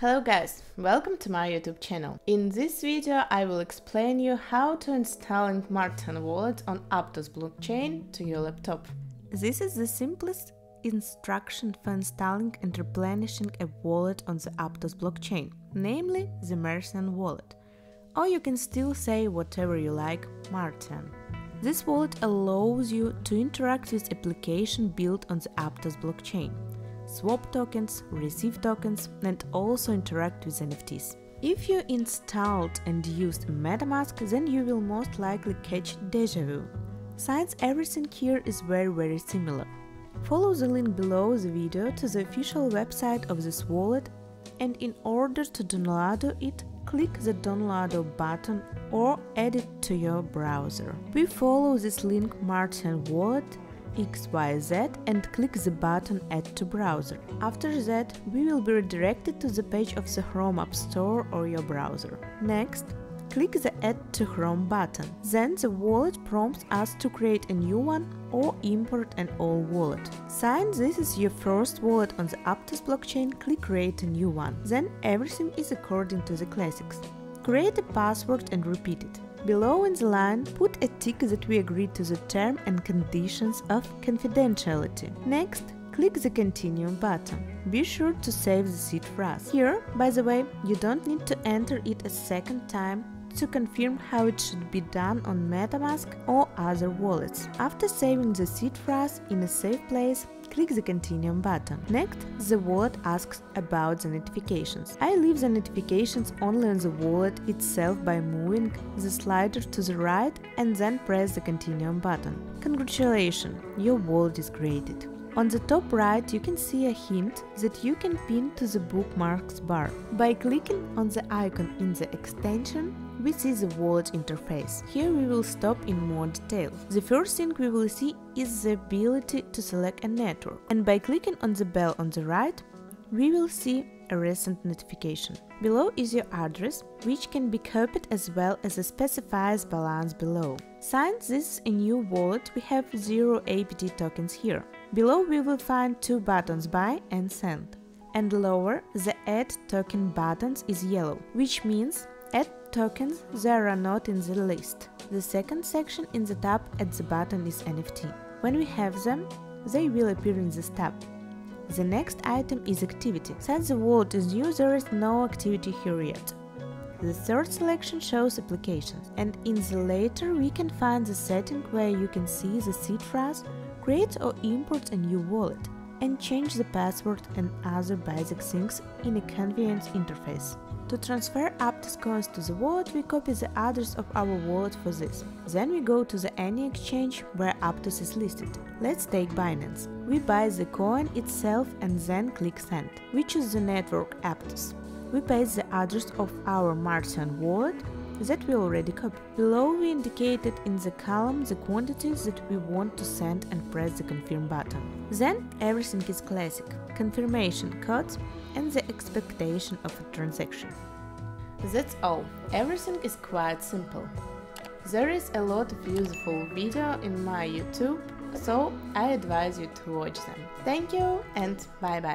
Hello guys, welcome to my YouTube channel. In this video I will explain you how to installing Martian wallet on Aptos blockchain to your laptop. This is the simplest instruction for installing and replenishing a wallet on the Aptos blockchain, namely the Martian wallet. Or you can still say whatever you like, Martian. This wallet allows you to interact with application built on the Aptos blockchain swap tokens, receive tokens, and also interact with NFTs. If you installed and used MetaMask, then you will most likely catch deja vu, since everything here is very very similar. Follow the link below the video to the official website of this wallet and in order to download it, click the download button or add it to your browser. We follow this link Martian wallet XYZ and click the button Add to browser. After that, we will be redirected to the page of the Chrome App Store or your browser. Next, click the Add to Chrome button. Then the wallet prompts us to create a new one or import an old wallet. Since this is your first wallet on the Aptos blockchain, click Create a new one. Then everything is according to the classics. Create a password and repeat it. Below in the line, put a tick that we agree to the term and conditions of confidentiality. Next, click the Continue button. Be sure to save the seed phrase. Here, by the way, you don't need to enter it a second time to confirm how it should be done on MetaMask or other wallets. After saving the seed phrase in a safe place, click the Continue button. Next, the wallet asks about the notifications. I leave the notifications only on the wallet itself by moving the slider to the right and then press the Continue button. Congratulations, your wallet is created. On the top right you can see a hint that you can pin to the bookmarks bar. By clicking on the icon in the extension, we see the wallet interface. Here we will stop in more detail. The first thing we will see is the ability to select a network, and by clicking on the bell on the right, we will see a recent notification. Below is your address, which can be copied as well as a specifies balance below. Since this is a new wallet, we have 0 APT tokens here. Below we will find two buttons buy and send. And lower, the add token buttons is yellow, which means add tokens there are not in the list. The second section in the tab at the bottom is NFT. When we have them, they will appear in this tab. The next item is activity. Since the wallet is new, there is no activity here yet. The third selection shows applications, and in the later we can find the setting where you can see the seed phrase create or import a new wallet, and change the password and other basic things in a convenient interface. To transfer Aptos coins to the wallet, we copy the address of our wallet for this. Then we go to the any exchange where Aptos is listed. Let's take Binance. We buy the coin itself and then click send. We choose the network Aptos. We paste the address of our Martian wallet that we already copied. Below we indicated in the column the quantities that we want to send and press the confirm button. Then everything is classic, confirmation codes and the expectation of a transaction. That's all, everything is quite simple. There is a lot of useful video in my YouTube, so I advise you to watch them. Thank you and bye bye.